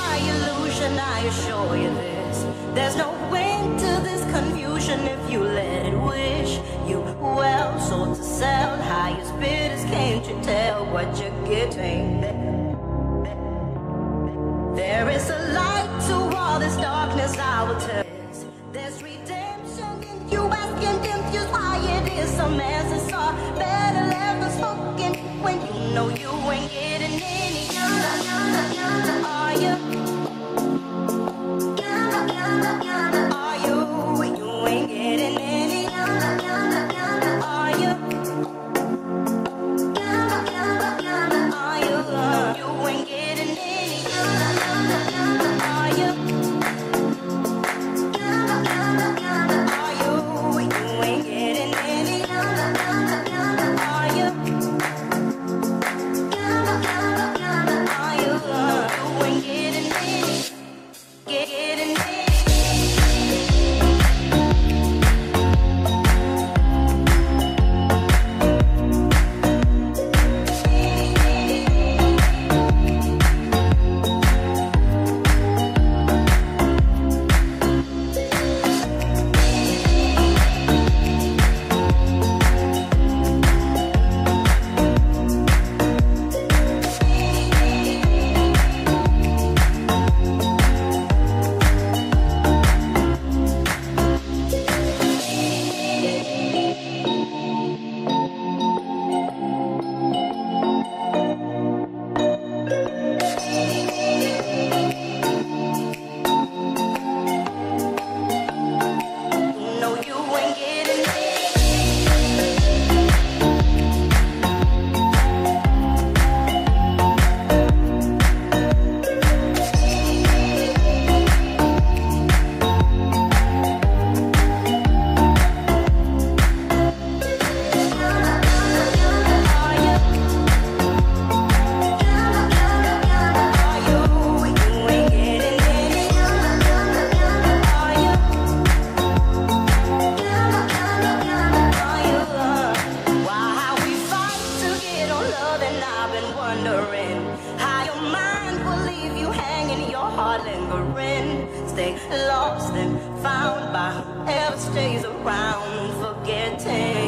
my illusion, I assure you this. There's no end to this confusion if you let it wish you well. Sold to sell, highest bidders, can't you tell what you're getting? There is a light to all this darkness, I will tell. Lingering. Stay lost and found by whoever stays around, forgetting.